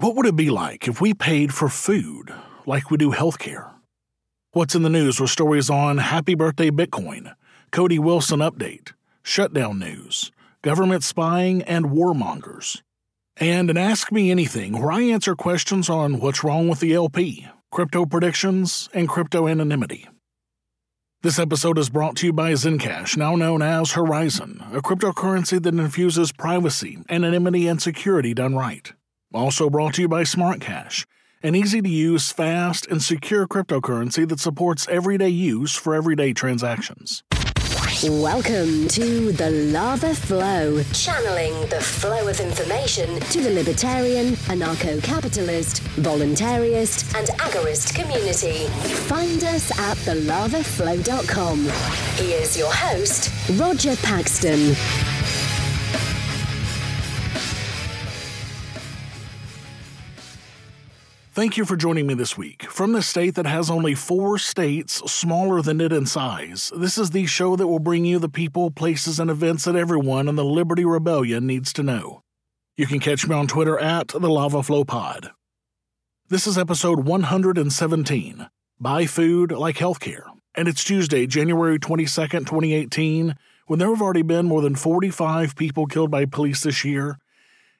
What would it be like if we paid for food like we do healthcare? What's in the news were stories on Happy Birthday Bitcoin, Cody Wilson update, shutdown news, government spying, and warmongers? And an Ask Me Anything, where I answer questions on what's wrong with the LP, crypto predictions, and crypto anonymity. This episode is brought to you by Zencash, now known as Horizen, a cryptocurrency that infuses privacy, anonymity, and security done right. Also brought to you by SmartCash, an easy to use, fast, and secure cryptocurrency that supports everyday use for everyday transactions. Welcome to the Lava Flow, channeling the flow of information to the libertarian, anarcho capitalist, voluntarist, and agorist community. Find us at thelavaflow.com. Here's your host, Roger Paxton. Thank you for joining me this week. From the state that has only four states smaller than it in size, this is the show that will bring you the people, places, and events that everyone in the Liberty Rebellion needs to know. You can catch me on Twitter at the Lava Flow Pod. This is episode 117 Buy Food Like Healthcare, and it's Tuesday, January 22nd, 2018, when there have already been more than 45 people killed by police this year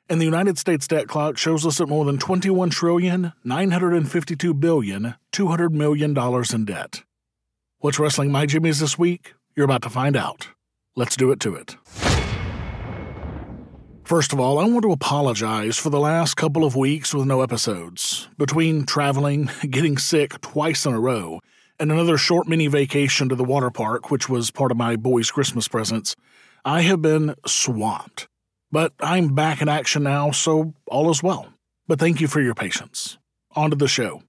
and the United States debt clock shows us at more than 21 trillion, 952 billion, 200 million dollars in debt. What's wrestling my jimmies this week? You're about to find out. Let's do it to it. First of all, I want to apologize for the last couple of weeks with no episodes. Between traveling, getting sick twice in a row, and another short mini vacation to the water park, which was part of my boys' Christmas presents, I have been swamped. But I'm back in action now, so all is well. But thank you for your patience. On to the show.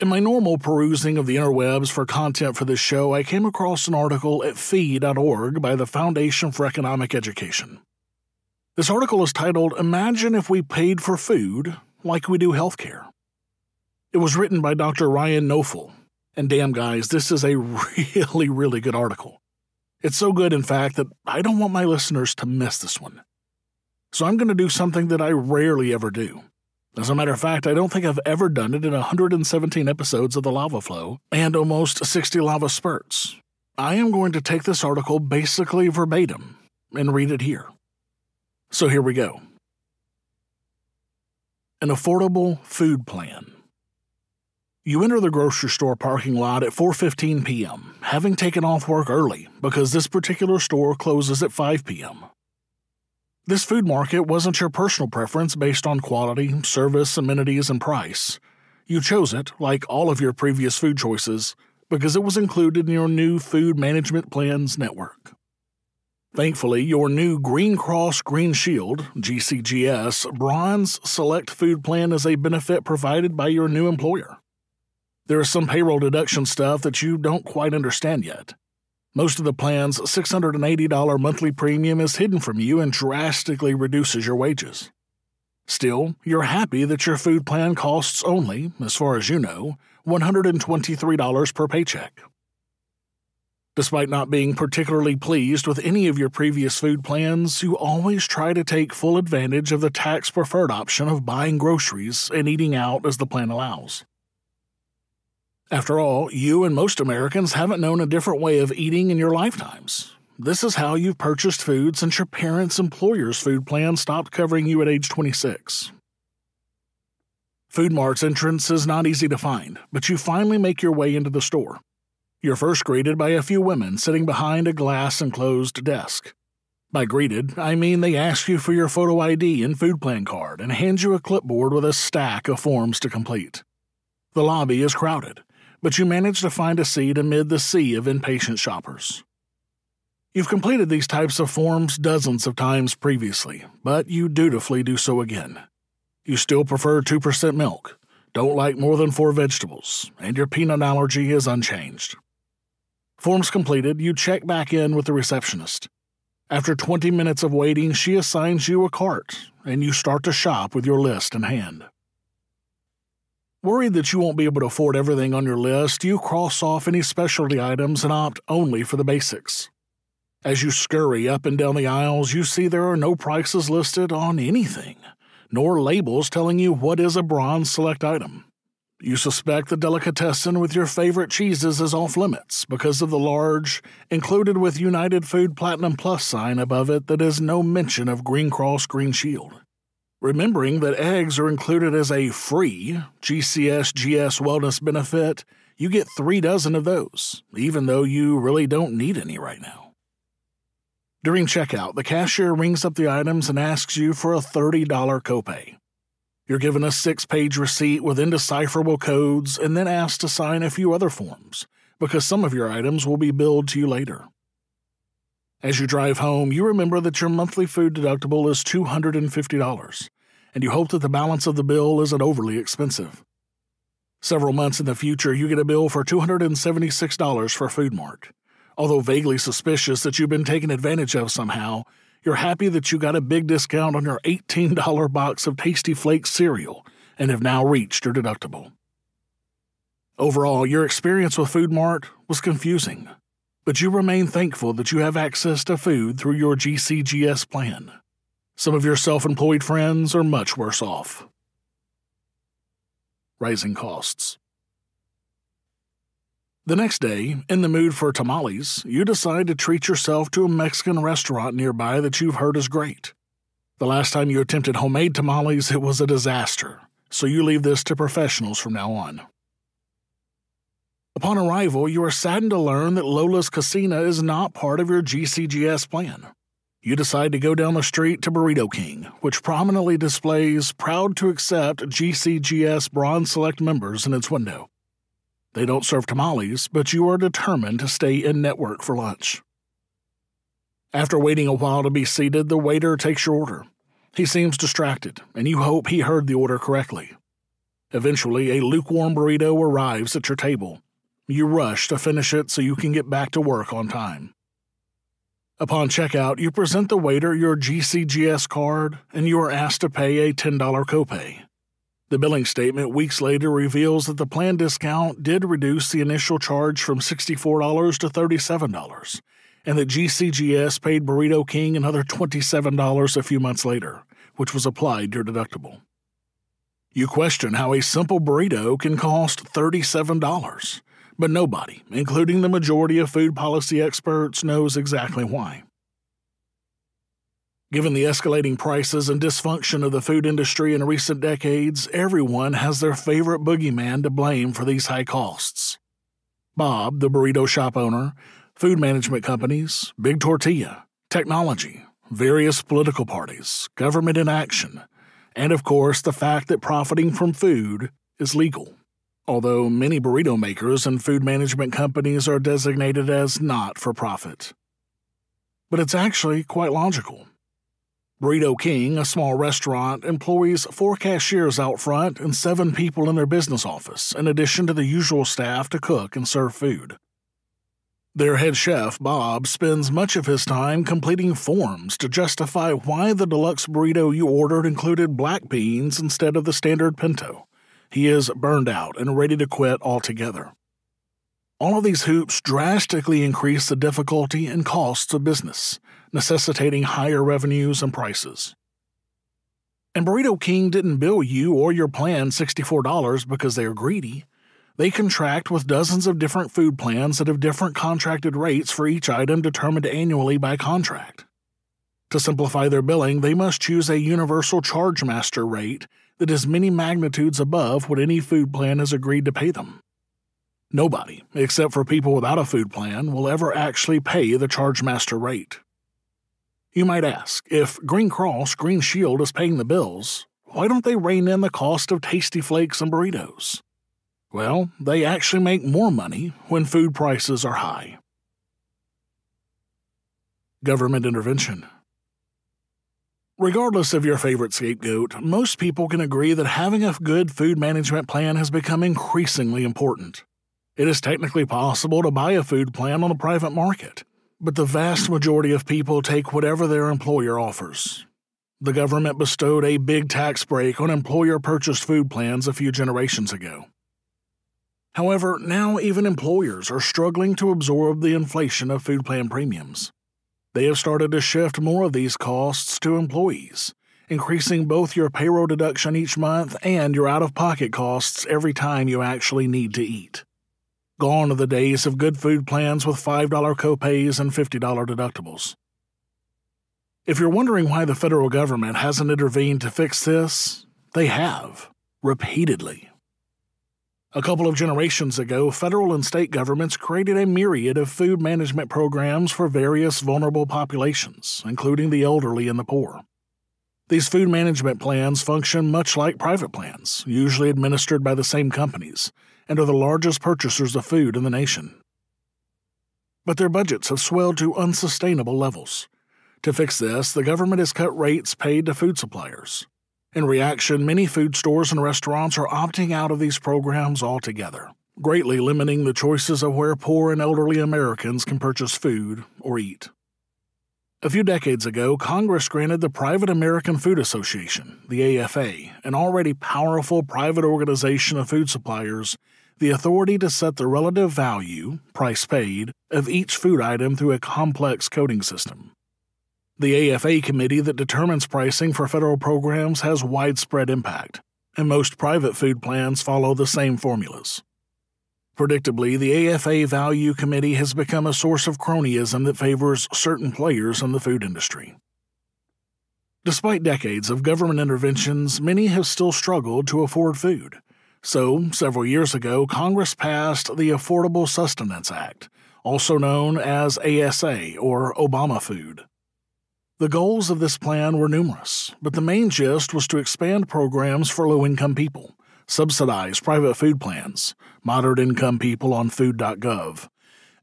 In my normal perusing of the interwebs for content for this show, I came across an article at fee.org by the Foundation for Economic Education. This article is titled Imagine If We Paid for Food Like We Do Healthcare. It was written by Dr. Ryan Neuhofel. And damn, guys, this is a really, really good article. It's so good, in fact, that I don't want my listeners to miss this one. So I'm going to do something that I rarely ever do. As a matter of fact, I don't think I've ever done it in 117 episodes of the Lava Flow and almost 60 lava spurts. I am going to take this article basically verbatim and read it here. So here we go. An affordable food plan. You enter the grocery store parking lot at 4:15 p.m., having taken off work early because this particular store closes at 5 p.m. This food market wasn't your personal preference based on quality, service, amenities, and price. You chose it, like all of your previous food choices, because it was included in your new Food Management Plans network. Thankfully, your new Green Cross Green Shield GCGS Bronze Select Food Plan is a benefit provided by your new employer. There is some payroll deduction stuff that you don't quite understand yet. Most of the plan's $680 monthly premium is hidden from you and drastically reduces your wages. Still, you're happy that your food plan costs only, as far as you know, $123 per paycheck. Despite not being particularly pleased with any of your previous food plans, you always try to take full advantage of the tax preferred option of buying groceries and eating out as the plan allows. After all, you and most Americans haven't known a different way of eating in your lifetimes. This is how you've purchased food since your parents' employer's food plan stopped covering you at age 26. Food Mart's entrance is not easy to find, but you finally make your way into the store. You're first greeted by a few women sitting behind a glass enclosed desk. By greeted, I mean they ask you for your photo ID and food plan card and hand you a clipboard with a stack of forms to complete. The lobby is crowded, but you manage to find a seat amid the sea of impatient shoppers. You've completed these types of forms dozens of times previously, but you dutifully do so again. You still prefer 2% milk, don't like more than four vegetables, and your peanut allergy is unchanged. Forms completed, you check back in with the receptionist. After 20 minutes of waiting, she assigns you a cart, and you start to shop with your list in hand. Worried that you won't be able to afford everything on your list, you cross off any specialty items and opt only for the basics. As you scurry up and down the aisles, you see there are no prices listed on anything. nor labels telling you what is a bronze select item. You suspect the delicatessen with your favorite cheeses is off limits because of the large, included with United Food Platinum Plus sign above it that is no mention of Green Cross Green Shield. Remembering that eggs are included as a free GCS GS wellness benefit, you get three dozen of those, even though you really don't need any right now. During checkout, the cashier rings up the items and asks you for a $30 copay. You're given a six page receipt with indecipherable codes and then asked to sign a few other forms, because some of your items will be billed to you later. As you drive home, you remember that your monthly food deductible is $250, and you hope that the balance of the bill isn't overly expensive. Several months in the future, you get a bill for $276 for Food Mart. Although vaguely suspicious that you've been taken advantage of somehow, you're happy that you got a big discount on your $18 box of Tasty Flakes cereal and have now reached your deductible. Overall, your experience with Food Mart was confusing, but you remain thankful that you have access to food through your GCGS plan. Some of your self employed friends are much worse off. Rising costs. The next day, in the mood for tamales, you decide to treat yourself to a Mexican restaurant nearby that you've heard is great. The last time you attempted homemade tamales, it was a disaster, so you leave this to professionals from now on. Upon arrival, you are saddened to learn that Lola's Cocina is not part of your GCGS plan. You decide to go down the street to Burrito King, which prominently displays proud to accept GCGS Bronze Select members in its window. They don't serve tamales, but you are determined to stay in network for lunch. After waiting a while to be seated, the waiter takes your order. He seems distracted, and you hope he heard the order correctly. Eventually, a lukewarm burrito arrives at your table. You rush to finish it so you can get back to work on time. Upon checkout, you present the waiter your GCGS card and you are asked to pay a $10 copay. The billing statement weeks later reveals that the plan discount did reduce the initial charge from $64 to $37, and that GCGS paid Burrito King another $27 a few months later, which was applied to your deductible. You question how a simple burrito can cost $37, but nobody, including the majority of food policy experts, knows exactly why. Given the escalating prices and dysfunction of the food industry in recent decades, everyone has their favorite boogeyman to blame for these high costs. Bob, the burrito shop owner, food management companies, Big Tortilla, technology, various political parties, government inaction, and of course the fact that profiting from food is legal. Although many burrito makers and food management companies are designated as not for profit. But it's actually quite logical. Burrito King, a small restaurant, employs four cashiers out front and seven people in their business office, in addition to the usual staff to cook and serve food. Their head chef, Bob, spends much of his time completing forms to justify why the deluxe burrito you ordered included black beans instead of the standard pinto. He is burned out and ready to quit altogether. All of these hoops drastically increase the difficulty and costs of business, necessitating higher revenues and prices. And Burrito King didn't bill you or your plan $64 because they are greedy. They contract with dozens of different food plans that have different contracted rates for each item determined annually by contract. To simplify their billing, they must choose a universal charge master rate that is many magnitudes above what any food plan has agreed to pay them. Nobody, except for people without a food plan, will ever actually pay the charge master rate. You might ask, if Green Cross Green Shield is paying the bills, why don't they rein in the cost of tasty flakes and burritos? Well, they actually make more money when food prices are high. Government intervention. Regardless of your favorite scapegoat, most people can agree that having a good food management plan has become increasingly important. It is technically possible to buy a food plan on the private market, but the vast majority of people take whatever their employer offers. The government bestowed a big tax break on employer purchased food plans a few generations ago. However, now even employers are struggling to absorb the inflation of food plan premiums. They have started to shift more of these costs to employees, increasing both your payroll deduction each month and your out of pocket costs every time you actually need to eat. Gone are the days of good food plans with $5 copays and $50 deductibles. If you're wondering why the federal government hasn't intervened to fix this, they have, repeatedly. A couple of generations ago, federal and state governments created a myriad of food management programs for various vulnerable populations, including the elderly and the poor. These food management plans function much like private plans, usually administered by the same companies, and are the largest purchasers of food in the nation. But their budgets have swelled to unsustainable levels. To fix this, the government has cut rates paid to food suppliers. In reaction, many food stores and restaurants are opting out of these programs altogether, greatly limiting the choices of where poor and elderly Americans can purchase food or eat. A few decades ago, Congress granted the Private American Food Association, the AFA, an already powerful private organization of food suppliers, the authority to set the relative value, price paid, of each food item through a complex coding system. The AFA committee that determines pricing for federal programs has widespread impact, and most private food plans follow the same formulas. Predictably, the AFA Value Committee has become a source of cronyism that favors certain players in the food industry. Despite decades of government interventions, many have still struggled to afford food. So, several years ago, Congress passed the Affordable Sustenance Act, also known as ASA or Obama Food. The goals of this plan were numerous, but the main gist was to expand programs for low income people, subsidize private food plans, moderate income people on food.gov,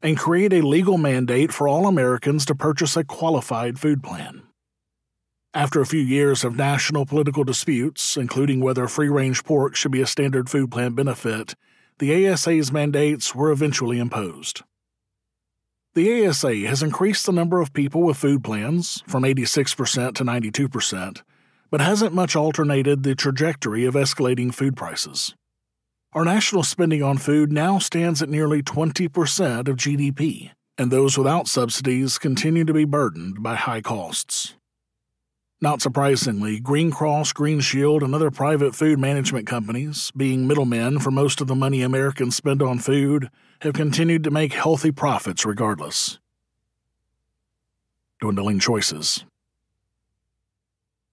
and create a legal mandate for all Americans to purchase a qualified food plan. After a few years of national political disputes, including whether free range pork should be a standard food plan benefit, the ASA's mandates were eventually imposed. The ASA has increased the number of people with food plans from 86% to 92%, but hasn't much alternated the trajectory of escalating food prices. Our national spending on food now stands at nearly 20% of GDP, and those without subsidies continue to be burdened by high costs. Not surprisingly, Green Cross, Green Shield, and other private food management companies, being middlemen for most of the money Americans spend on food, have continued to make healthy profits regardless. Dwindling choices.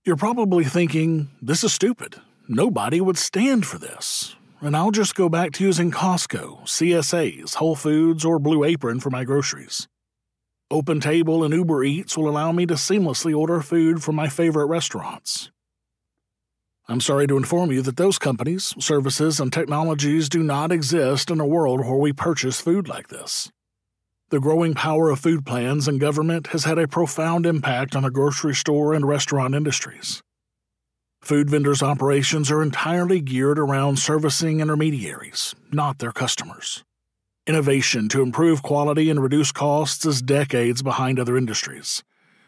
You're probably thinking, this is stupid. Nobody would stand for this. And I'll just go back to using Costco, CSAs, Whole Foods, or Blue Apron for my groceries. Open Table and Uber Eats will allow me to seamlessly order food from my favorite restaurants. I'm sorry to inform you that those companies, services, and technologies do not exist in a world where we purchase food like this. The growing power of food plans and government has had a profound impact on the grocery store and restaurant industries. Food vendors' operations are entirely geared around servicing intermediaries, not their customers. Innovation to improve quality and reduce costs is decades behind other industries.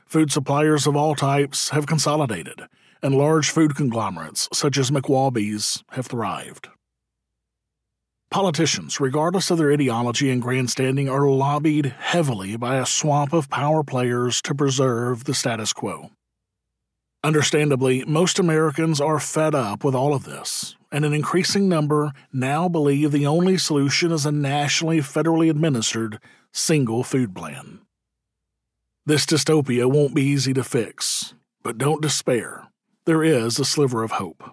Food suppliers of all types have consolidated, and large food conglomerates, such as McWalby's, have thrived. Politicians, regardless of their ideology and grandstanding, are lobbied heavily by a swamp of power players to preserve the status quo. Understandably, most Americans are fed up with all of this, and an increasing number now believe the only solution is a nationally, federally administered single food plan. This dystopia won't be easy to fix, but don't despair. There is a sliver of hope.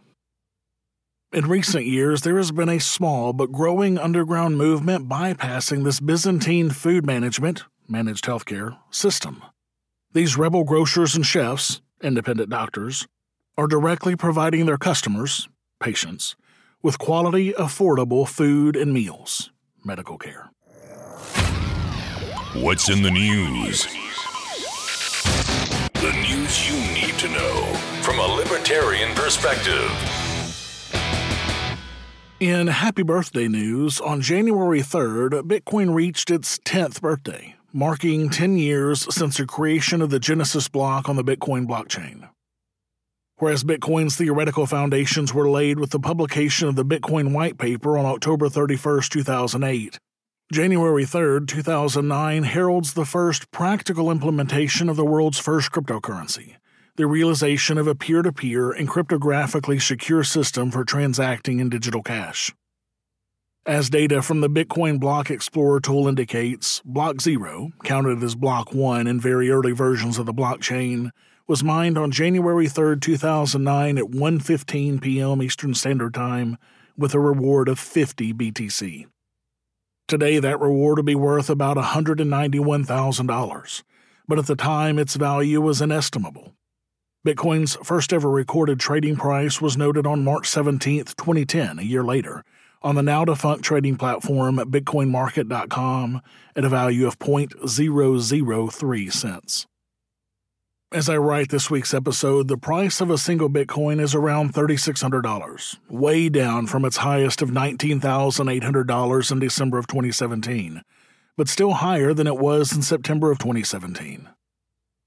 In recent years, there has been a small but growing underground movement bypassing this Byzantine food management, managed healthcare, system. These rebel grocers and chefs, independent doctors, are directly providing their customers, patients, with quality, affordable food and meals, medical care. What's in the news? The news you need to know from a libertarian perspective. In happy birthday news, on January 3rd, Bitcoin reached its 10th birthday, marking 10 years since the creation of the Genesis block on the Bitcoin blockchain. Whereas Bitcoin's theoretical foundations were laid with the publication of the Bitcoin white paper on October 31, 2008, January 3, 2009 heralds the first practical implementation of the world's first cryptocurrency, the realization of a peer to peer and cryptographically secure system for transacting in digital cash. As data from the Bitcoin Block Explorer tool indicates, Block 0, counted as Block 1 in very early versions of the blockchain, was mined on January 3, 2009 at 1:15 p.m. Eastern Standard Time with a reward of 50 BTC. Today that reward would be worth about $191,000, but at the time its value was inestimable. Bitcoin's first ever recorded trading price was noted on March 17, 2010, a year later, on the now defunct trading platform bitcoinmarket.com at a value of 0.003 cents. As I write this week's episode, the price of a single Bitcoin is around $3,600, way down from its highest of $19,800 in December of 2017, but still higher than it was in September of 2017.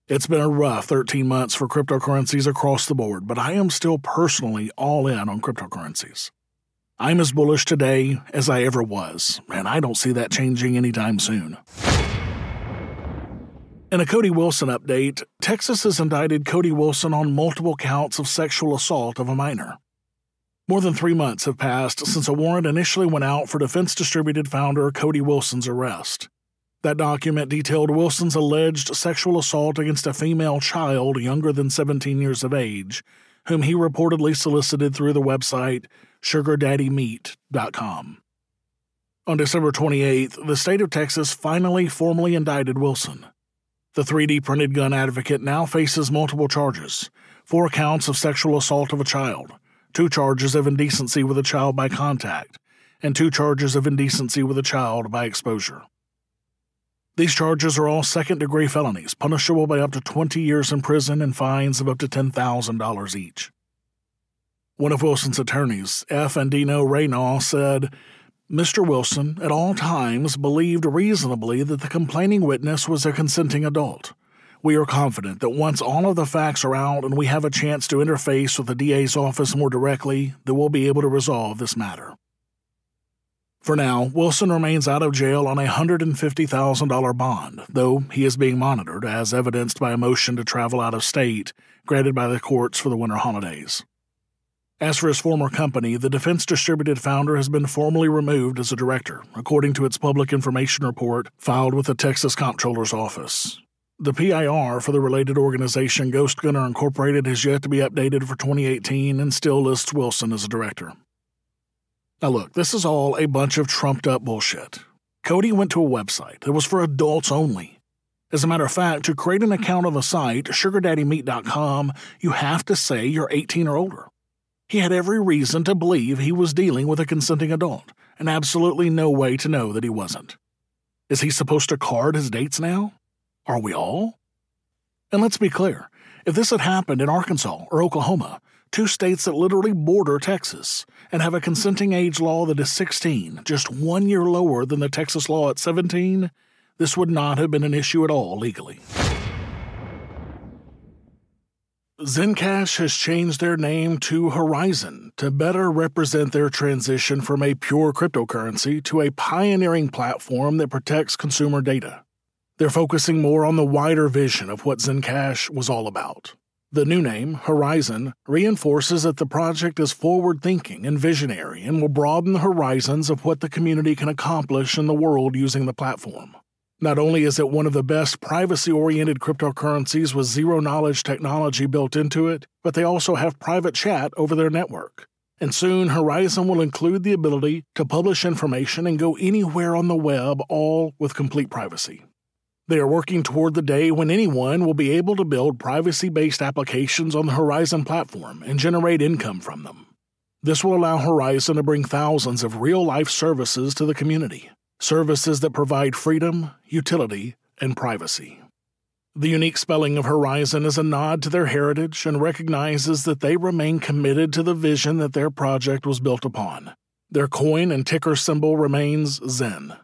It's been a rough 13 months for cryptocurrencies across the board, but I am still personally all in on cryptocurrencies. I'm as bullish today as I ever was, and I don't see that changing anytime soon. In a Cody Wilson update, Texas has indicted Cody Wilson on multiple counts of sexual assault of a minor. More than three months have passed since a warrant initially went out for Defense Distributed founder Cody Wilson's arrest. That document detailed Wilson's alleged sexual assault against a female child younger than 17 years of age, whom he reportedly solicited through the website SugarDaddyMeet.com. On December 28th, the state of Texas finally formally indicted Wilson. The 3D printed gun advocate now faces multiple charges four counts of sexual assault of a child, two charges of indecency with a child by contact, and two charges of indecency with a child by exposure. These charges are all second degree felonies, punishable by up to 20 years in prison and fines of up to $10,000 each. One of Wilson's attorneys, F. Andino Reynal, said, Mr. Wilson at all times believed reasonably that the complaining witness was a consenting adult. We are confident that once all of the facts are out and we have a chance to interface with the DA's office more directly, that we'll be able to resolve this matter. For now, Wilson remains out of jail on a $150,000 bond, though he is being monitored, as evidenced by a motion to travel out of state granted by the courts for the winter holidays. As for his former company, the Defense Distributed founder has been formally removed as a director, according to its public information report filed with the Texas Comptroller's Office. The PIR for the related organization Ghost Gunner Incorporated has yet to be updated for 2018 and still lists Wilson as a director. Now, look, this is all a bunch of trumped up bullshit. Cody went to a website that was for adults only. As a matter of fact, to create an account on the site, sugardaddymeet.com, you have to say you're 18 or older. He had every reason to believe he was dealing with a consenting adult, and absolutely no way to know that he wasn't. Is he supposed to card his dates now? Are we all? And let's be clear if this had happened in Arkansas or Oklahoma, two states that literally border Texas, and have a consenting age law that is 16, just one year lower than the Texas law at 17, this would not have been an issue at all legally. Zencash has changed their name to Horizen to better represent their transition from a pure cryptocurrency to a pioneering platform that protects consumer data. They're focusing more on the wider vision of what Zencash was all about. The new name, Horizen, reinforces that the project is forward thinking and visionary and will broaden the horizons of what the community can accomplish in the world using the platform. Not only is it one of the best privacy oriented cryptocurrencies with zero knowledge technology built into it, but they also have private chat over their network. And soon, Horizen will include the ability to publish information and go anywhere on the web, all with complete privacy. They are working toward the day when anyone will be able to build privacy based applications on the Horizen platform and generate income from them. This will allow Horizen to bring thousands of real life services to the community services that provide freedom, utility, and privacy. The unique spelling of Horizen is a nod to their heritage and recognizes that they remain committed to the vision that their project was built upon. Their coin and ticker symbol remains Zen.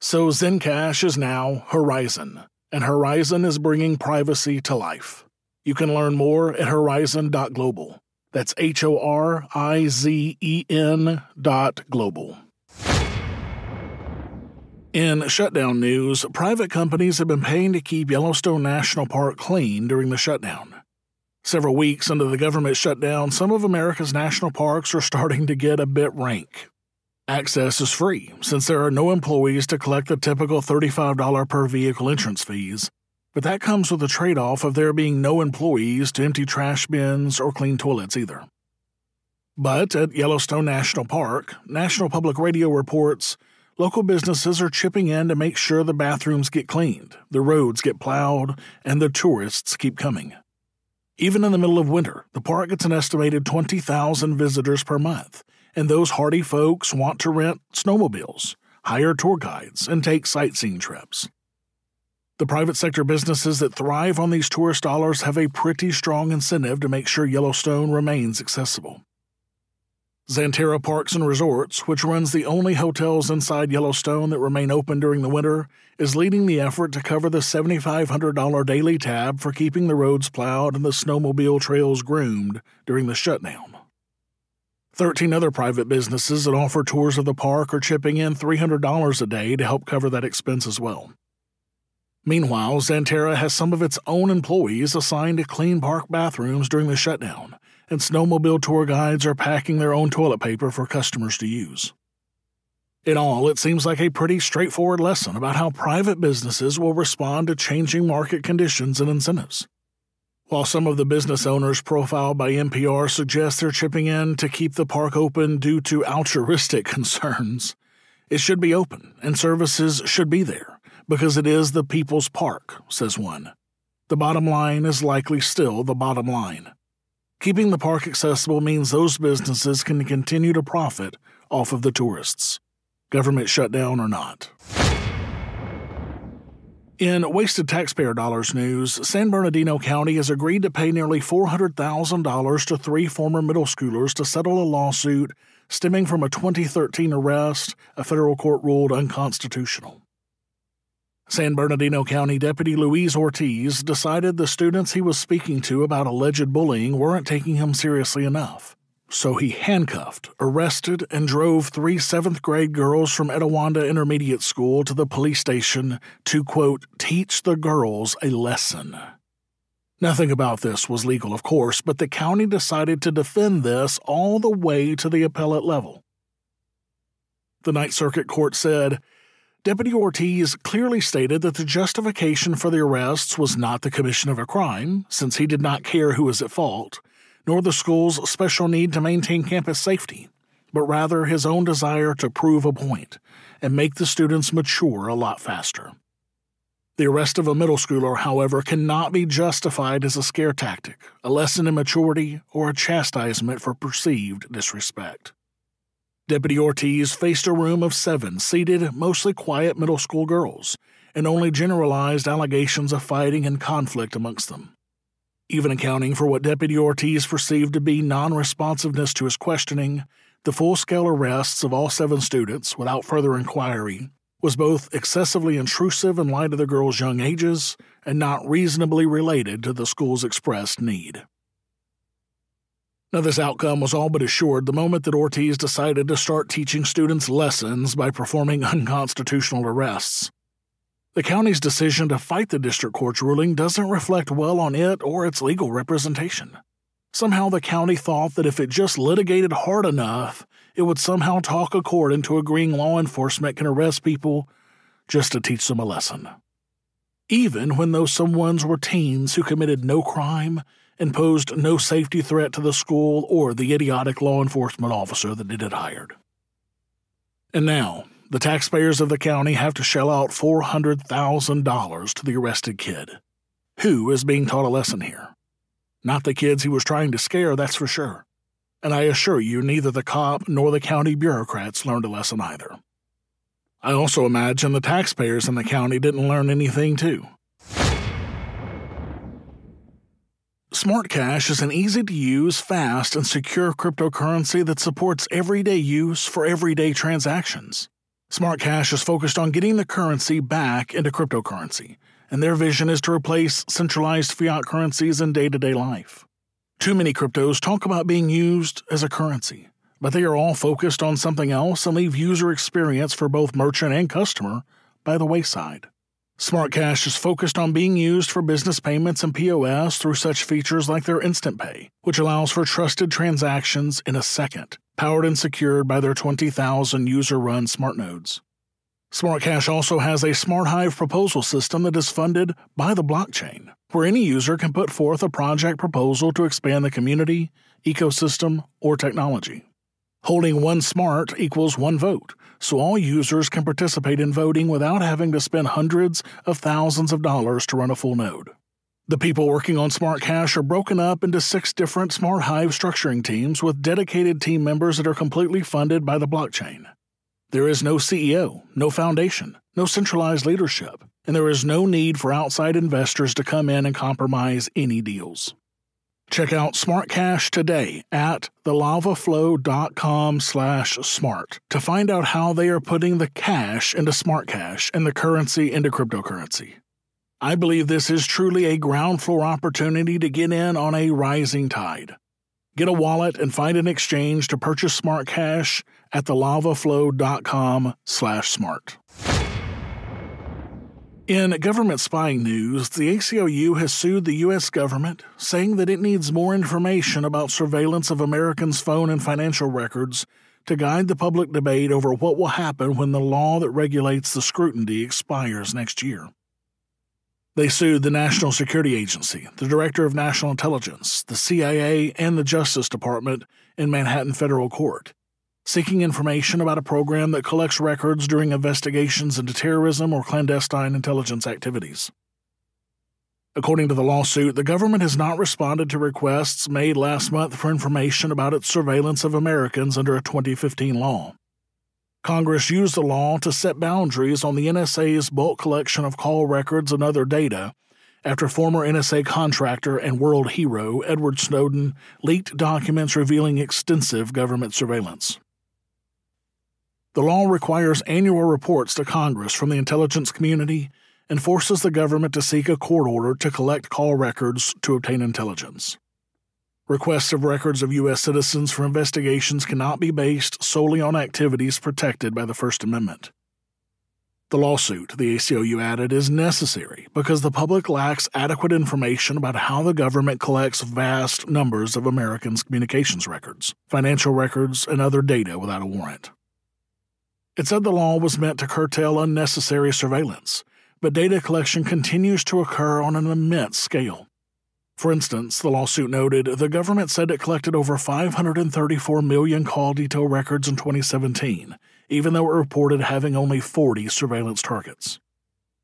So Zencash is now Horizen, and Horizen is bringing privacy to life. You can learn more at horizen.global. That's H O R I Z E N dot global. In shutdown news, private companies have been paying to keep Yellowstone National Park clean during the shutdown. Several weeks into the government shutdown, some of America's national parks are starting to get a bit rank. Access is free, since there are no employees to collect the typical $35 per vehicle entrance fees, but that comes with the trade off of there being no employees to empty trash bins or clean toilets either. But at Yellowstone National Park, National Public Radio reports local businesses are chipping in to make sure the bathrooms get cleaned, the roads get plowed, and the tourists keep coming. Even in the middle of winter, the park gets an estimated 20,000 visitors per month, and those hardy folks want to rent snowmobiles, hire tour guides, and take sightseeing trips. The private sector businesses that thrive on these tourist dollars have a pretty strong incentive to make sure Yellowstone remains accessible. Xanterra Parks and Resorts, which runs the only hotels inside Yellowstone that remain open during the winter, is leading the effort to cover the $7,500 daily tab for keeping the roads plowed and the snowmobile trails groomed during the shutdown. Thirteen other private businesses that offer tours of the park are chipping in $300 a day to help cover that expense as well. Meanwhile, Xanterra has some of its own employees assigned to clean park bathrooms during the shutdown and snowmobile tour guides are packing their own toilet paper for customers to use. In all, it seems like a pretty straightforward lesson about how private businesses will respond to changing market conditions and incentives. While some of the business owners profiled by NPR suggest they're chipping in to keep the park open due to altruistic concerns, it should be open and services should be there because it is the people's park, says one. The bottom line is likely still the bottom line. Keeping the park accessible means those businesses can continue to profit off of the tourists, government shutdown or not. In wasted taxpayer dollars news, San Bernardino County has agreed to pay nearly $400,000 to three former middle schoolers to settle a lawsuit stemming from a 2013 arrest a federal court ruled unconstitutional. San Bernardino County Deputy Luis Ortiz decided the students he was speaking to about alleged bullying weren't taking him seriously enough. So he handcuffed, arrested, and drove three seventh grade girls from Etiwanda Intermediate School to the police station to, quote, teach the girls a lesson. Nothing about this was legal, of course, but the county decided to defend this all the way to the appellate level. The Ninth Circuit Court said, Deputy Ortiz clearly stated that the justification for the arrests was not the commission of a crime, since he did not care who was at fault, nor the school's special need to maintain campus safety, but rather his own desire to prove a point and make the students mature a lot faster. The arrest of a middle schooler, however, cannot be justified as a scare tactic, a lesson in maturity, or a chastisement for perceived disrespect. Deputy Ortiz faced a room of seven seated, mostly quiet middle school girls, and only generalized allegations of fighting and conflict amongst them. Even accounting for what Deputy Ortiz perceived to be non responsiveness to his questioning, the full scale arrests of all seven students, without further inquiry, was both excessively intrusive in light of the girls' young ages and not reasonably related to the school's expressed need. Now, this outcome was all but assured the moment that Ortiz decided to start teaching students lessons by performing unconstitutional arrests. The county's decision to fight the district court's ruling doesn't reflect well on it or its legal representation. Somehow, the county thought that if it just litigated hard enough, it would somehow talk a court into agreeing law enforcement can arrest people just to teach them a lesson. Even when those someones were teens who committed no crime and posed no safety threat to the school or the idiotic law enforcement officer that it had hired. And now, the taxpayers of the county have to shell out $400,000 to the arrested kid. Who is being taught a lesson here? Not the kids he was trying to scare, that's for sure. And I assure you, neither the cop nor the county bureaucrats learned a lesson either. I also imagine the taxpayers in the county didn't learn anything, too. Smart Cash is an easy to use, fast, and secure cryptocurrency that supports everyday use for everyday transactions. Smart Cash is focused on getting the currency back into cryptocurrency, and their vision is to replace centralized fiat currencies in day to day life. Too many cryptos talk about being used as a currency, but they are all focused on something else and leave user experience for both merchant and customer by the wayside. Smart Cash is focused on being used for business payments and POS through such features like their Instant Pay, which allows for trusted transactions in a second, powered and secured by their 20,000 user run smart nodes. Smart Cash also has a Smart Hive proposal system that is funded by the blockchain, where any user can put forth a project proposal to expand the community, ecosystem, or technology. Holding one smart equals one vote, so all users can participate in voting without having to spend hundreds of thousands of dollars to run a full node. The people working on Smart Cash are broken up into six different Smart Hive structuring teams with dedicated team members that are completely funded by the blockchain. There is no CEO, no foundation, no centralized leadership, and there is no need for outside investors to come in and compromise any deals. Check out Smart Cash today at thelavaflow.com slash smart to find out how they are putting the cash into Smart Cash and the currency into cryptocurrency. I believe this is truly a ground floor opportunity to get in on a rising tide. Get a wallet and find an exchange to purchase Smart Cash at thelavaflow.com slash smart. In government spying news, the ACLU has sued the U.S. government, saying that it needs more information about surveillance of Americans' phone and financial records to guide the public debate over what will happen when the law that regulates the scrutiny expires next year. They sued the National Security Agency, the Director of National Intelligence, the CIA, and the Justice Department in Manhattan Federal Court seeking information about a program that collects records during investigations into terrorism or clandestine intelligence activities. According to the lawsuit, the government has not responded to requests made last month for information about its surveillance of Americans under a 2015 law. Congress used the law to set boundaries on the NSA's bulk collection of call records and other data after former NSA contractor and world hero Edward Snowden leaked documents revealing extensive government surveillance. The law requires annual reports to Congress from the intelligence community and forces the government to seek a court order to collect call records to obtain intelligence. Requests of records of U.S. citizens for investigations cannot be based solely on activities protected by the First Amendment. The lawsuit, the ACLU added, is necessary because the public lacks adequate information about how the government collects vast numbers of Americans' communications records, financial records, and other data without a warrant. It said the law was meant to curtail unnecessary surveillance, but data collection continues to occur on an immense scale. For instance, the lawsuit noted the government said it collected over 534 million call detail records in 2017, even though it reported having only 40 surveillance targets.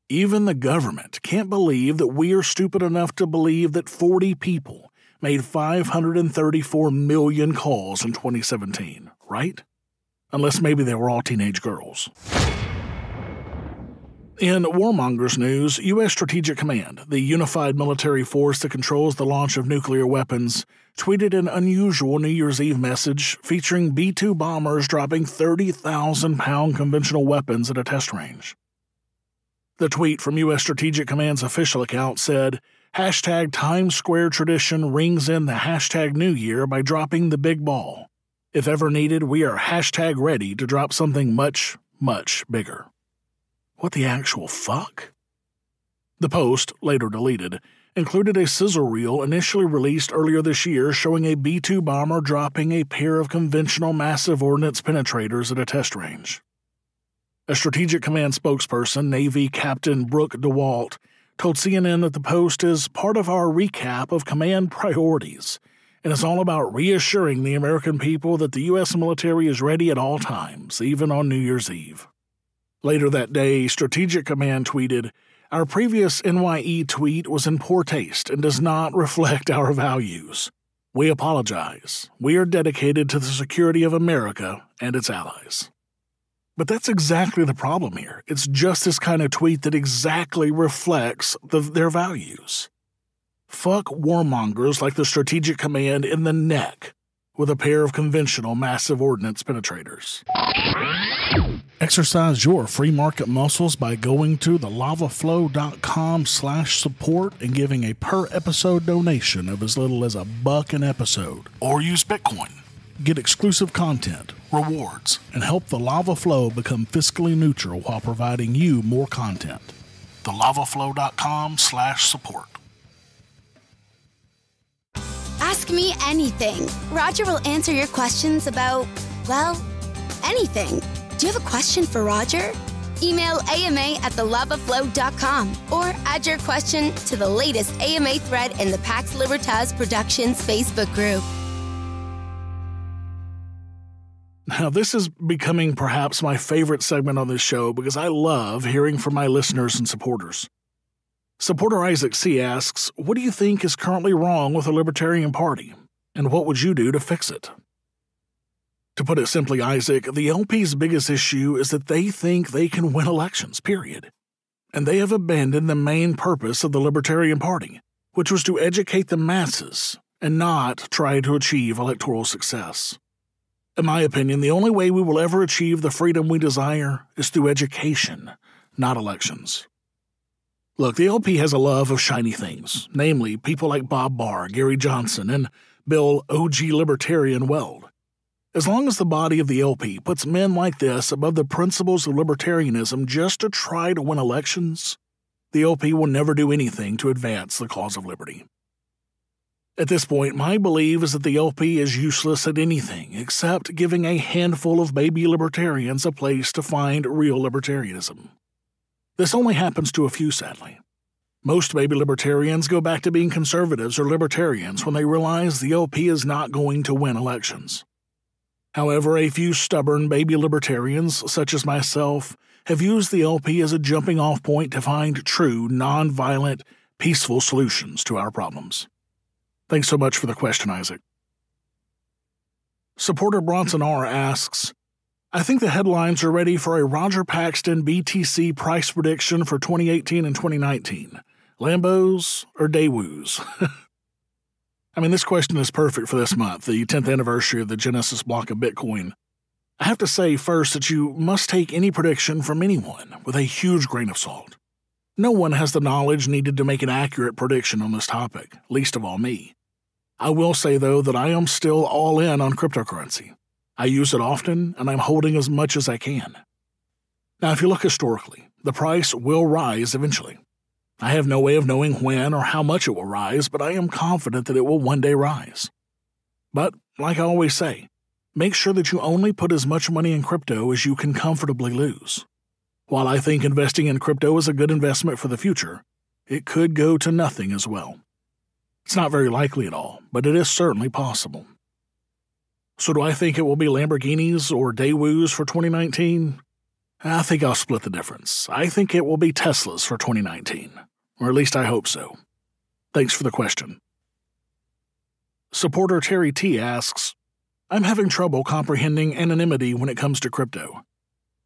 Even the government can't believe that we are stupid enough to believe that 40 people made 534 million calls in 2017, right? Unless maybe they were all teenage girls. In Warmongers news, U.S. Strategic Command, the unified military force that controls the launch of nuclear weapons, tweeted an unusual New Year's Eve message featuring B 2 bombers dropping 30,000 pound conventional weapons at a test range. The tweet from U.S. Strategic Command's official account said, Hashtag Times Square tradition rings in the hashtag New Year by dropping the big ball. If ever needed, we are hashtag ready to drop something much, much bigger. What the actual fuck? The post, later deleted, included a sizzle reel initially released earlier this year showing a B 2 bomber dropping a pair of conventional massive ordnance penetrators at a test range. A Strategic Command spokesperson, Navy Captain Brooke DeWalt, told CNN that the post is part of our recap of command priorities and it's all about reassuring the American people that the U.S. military is ready at all times, even on New Year's Eve. Later that day, Strategic Command tweeted, Our previous NYE tweet was in poor taste and does not reflect our values. We apologize. We are dedicated to the security of America and its allies. But that's exactly the problem here. It's just this kind of tweet that exactly reflects the, their values. Fuck warmongers like the Strategic Command in the neck with a pair of conventional massive ordnance penetrators. Exercise your free market muscles by going to thelavaflow.com slash support and giving a per episode donation of as little as a buck an episode. Or use Bitcoin. Get exclusive content, rewards, and help the Lava Flow become fiscally neutral while providing you more content. thelavaflow.com slash support. Ask me anything. Roger will answer your questions about, well, anything. Do you have a question for Roger? Email AMA at thelavaflow.com or add your question to the latest AMA thread in the Pax Libertas Productions Facebook group. Now, this is becoming perhaps my favorite segment on this show because I love hearing from my listeners and supporters. Supporter Isaac C. asks, What do you think is currently wrong with the Libertarian Party, and what would you do to fix it? To put it simply, Isaac, the LP's biggest issue is that they think they can win elections, period. And they have abandoned the main purpose of the Libertarian Party, which was to educate the masses and not try to achieve electoral success. In my opinion, the only way we will ever achieve the freedom we desire is through education, not elections. Look, the LP has a love of shiny things, namely people like Bob Barr, Gary Johnson, and Bill OG Libertarian Weld. As long as the body of the LP puts men like this above the principles of libertarianism just to try to win elections, the LP will never do anything to advance the cause of liberty. At this point, my belief is that the LP is useless at anything except giving a handful of baby libertarians a place to find real libertarianism. This only happens to a few, sadly. Most baby libertarians go back to being conservatives or libertarians when they realize the LP is not going to win elections. However, a few stubborn baby libertarians, such as myself, have used the LP as a jumping off point to find true, non-violent, peaceful solutions to our problems. Thanks so much for the question, Isaac. Supporter Bronson R asks I think the headlines are ready for a Roger Paxton BTC price prediction for 2018 and 2019. Lambos or Daewoos? I mean, this question is perfect for this month, the 10th anniversary of the Genesis block of Bitcoin. I have to say first that you must take any prediction from anyone with a huge grain of salt. No one has the knowledge needed to make an accurate prediction on this topic, least of all me. I will say, though, that I am still all in on cryptocurrency. I use it often, and I'm holding as much as I can. Now, if you look historically, the price will rise eventually. I have no way of knowing when or how much it will rise, but I am confident that it will one day rise. But, like I always say, make sure that you only put as much money in crypto as you can comfortably lose. While I think investing in crypto is a good investment for the future, it could go to nothing as well. It's not very likely at all, but it is certainly possible. So, do I think it will be Lamborghinis or Daewoos for 2019? I think I'll split the difference. I think it will be Teslas for 2019, or at least I hope so. Thanks for the question. Supporter Terry T asks I'm having trouble comprehending anonymity when it comes to crypto.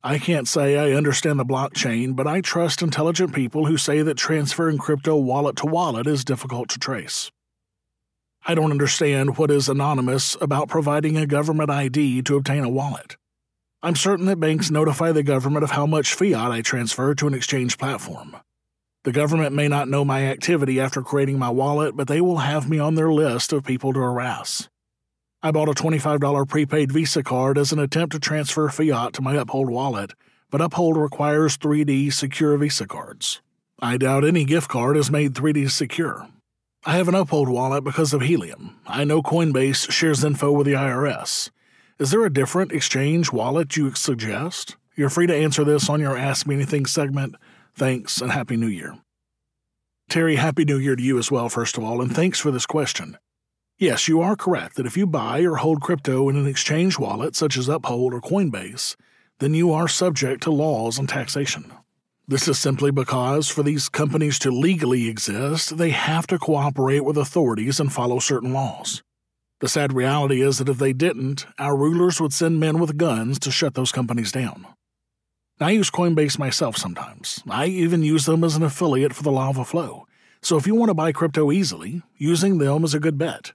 I can't say I understand the blockchain, but I trust intelligent people who say that transferring crypto wallet to wallet is difficult to trace. I don't understand what is anonymous about providing a government ID to obtain a wallet. I'm certain that banks notify the government of how much fiat I transfer to an exchange platform. The government may not know my activity after creating my wallet, but they will have me on their list of people to harass. I bought a $25 prepaid Visa card as an attempt to transfer fiat to my Uphold wallet, but Uphold requires 3D secure Visa cards. I doubt any gift card is made 3D secure. I have an Uphold wallet because of Helium. I know Coinbase shares info with the IRS. Is there a different exchange wallet you suggest? You're free to answer this on your Ask Me Anything segment. Thanks and Happy New Year. Terry, Happy New Year to you as well, first of all, and thanks for this question. Yes, you are correct that if you buy or hold crypto in an exchange wallet such as Uphold or Coinbase, then you are subject to laws and taxation. This is simply because for these companies to legally exist, they have to cooperate with authorities and follow certain laws. The sad reality is that if they didn't, our rulers would send men with guns to shut those companies down. I use Coinbase myself sometimes. I even use them as an affiliate for the Lava Flow. So if you want to buy crypto easily, using them is a good bet.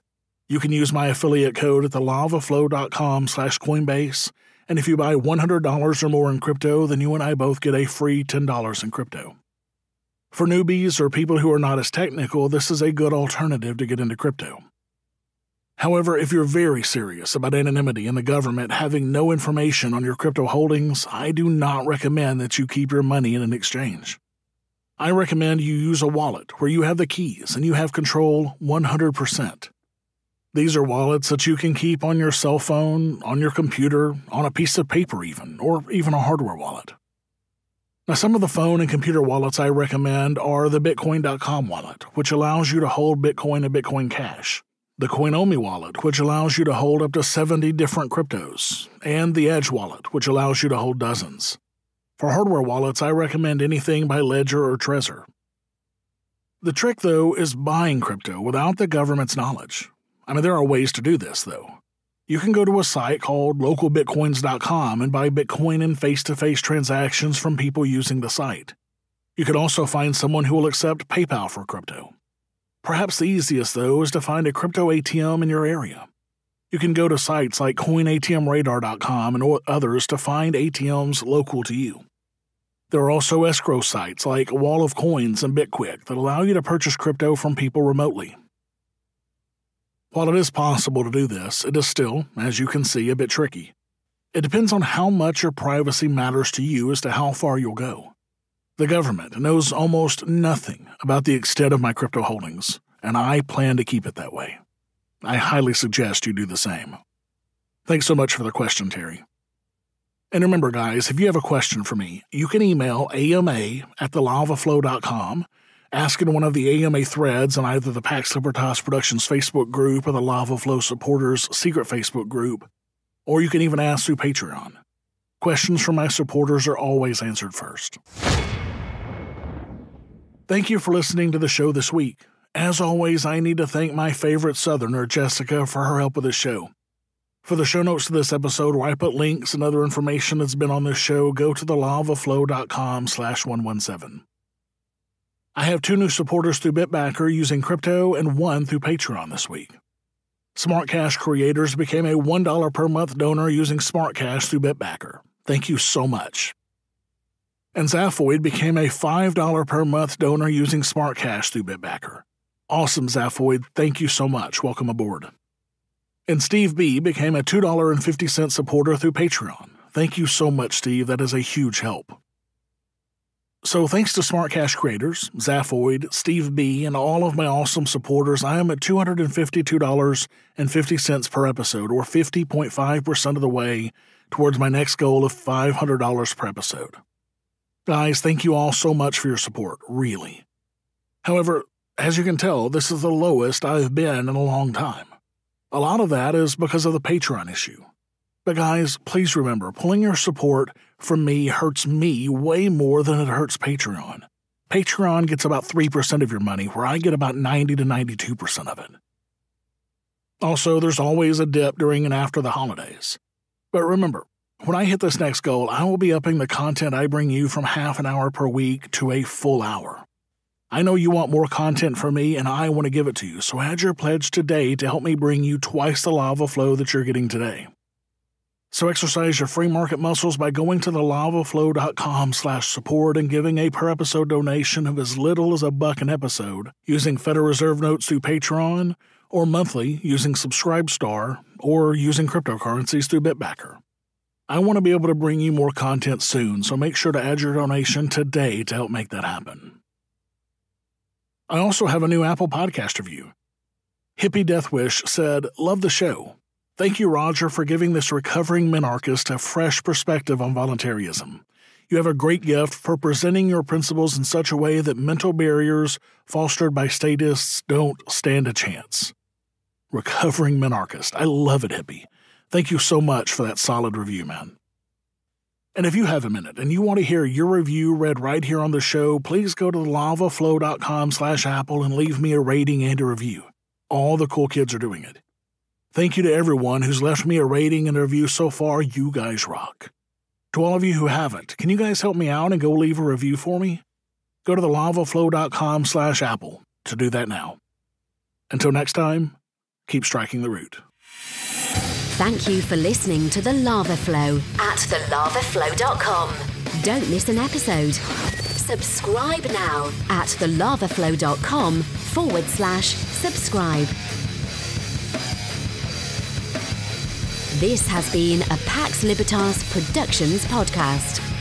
You can use my affiliate code at thelavaflow.com slash Coinbase, and if you buy $100 or more in crypto, then you and I both get a free $10 in crypto. For newbies or people who are not as technical, this is a good alternative to get into crypto. However, if you're very serious about anonymity and the government having no information on your crypto holdings, I do not recommend that you keep your money in an exchange. I recommend you use a wallet where you have the keys and you have control 100%. These are wallets that you can keep on your cell phone, on your computer, on a piece of paper, even, or even a hardware wallet. Now, some of the phone and computer wallets I recommend are the Bitcoin.com wallet, which allows you to hold Bitcoin and Bitcoin Cash, the Coinomi wallet, which allows you to hold up to 70 different cryptos, and the Edge wallet, which allows you to hold dozens. For hardware wallets, I recommend anything by Ledger or Trezor. The trick, though, is buying crypto without the government's knowledge. I mean, there are ways to do this, though. You can go to a site called localbitcoins.com and buy Bitcoin in face to face transactions from people using the site. You can also find someone who will accept PayPal for crypto. Perhaps the easiest, though, is to find a crypto ATM in your area. You can go to sites like coinatmradar.com and others to find ATMs local to you. There are also escrow sites like Wall of Coins and BitQuick that allow you to purchase crypto from people remotely. While it is possible to do this, it is still, as you can see, a bit tricky. It depends on how much your privacy matters to you as to how far you'll go. The government knows almost nothing about the extent of my crypto holdings, and I plan to keep it that way. I highly suggest you do the same. Thanks so much for the question, Terry. And remember, guys, if you have a question for me, you can email ama at thelavaflow.com, ask in one of the AMA threads on either the Pax Libertas Productions Facebook group or the Lava Flow Supporters secret Facebook group, or you can even ask through Patreon. Questions from my supporters are always answered first. Thank you for listening to the show this week. As always, I need to thank my favorite Southerner, Jessica, for her help with the show. For the show notes to this episode, where I put links and other information that's been on this show, go to thelavaflow.com slash 117. I have two new supporters through Bitbacker using crypto and one through Patreon this week. Smart Cash creators became a $1 per month donor using Smart Cash through Bitbacker. Thank you so much. And Zaphoid became a $5 per month donor using Smart Cash through Bitbacker. Awesome, Zaphoid. Thank you so much. Welcome aboard. And Steve B became a $2.50 supporter through Patreon. Thank you so much, Steve. That is a huge help. So, thanks to Smart Cash creators, Zaphoid, Steve B, and all of my awesome supporters, I am at $252.50 per episode, or 50.5% of the way towards my next goal of $500 per episode. Guys, thank you all so much for your support, really. However, as you can tell, this is the lowest I've been in a long time. A lot of that is because of the Patreon issue. But guys, please remember, pulling your support from me hurts me way more than it hurts Patreon. Patreon gets about 3% of your money, where I get about 90 to 92% of it. Also, there's always a dip during and after the holidays. But remember, when I hit this next goal, I will be upping the content I bring you from half an hour per week to a full hour. I know you want more content from me, and I want to give it to you, so add your pledge today to help me bring you twice the lava flow that you're getting today. So exercise your free market muscles by going to thelavaflow.com slash support and giving a per episode donation of as little as a buck an episode using Federal Reserve notes through Patreon, or monthly using Subscribestar, or using cryptocurrencies through Bitbacker. I want to be able to bring you more content soon, so make sure to add your donation today to help make that happen. I also have a new Apple podcast review. Hippie Deathwish said, Love the show. Thank you, Roger, for giving this recovering minarchist a fresh perspective on voluntarism. You have a great gift for presenting your principles in such a way that mental barriers fostered by statists don't stand a chance. Recovering minarchist. I love it, Hippie. Thank you so much for that solid review, man. And if you have a minute and you want to hear your review read right here on the show, please go to lavaflow.com slash apple and leave me a rating and a review. All the cool kids are doing it. Thank you to everyone who's left me a rating and a review so far. You guys rock. To all of you who haven't, can you guys help me out and go leave a review for me? Go to thelavaflow.com slash apple to do that now. Until next time, keep striking the root. Thank you for listening to The Lava Flow at thelavaflow.com. Don't miss an episode. Subscribe now at thelavaflow.com forward slash subscribe. This has been a Pax Libertas Productions podcast.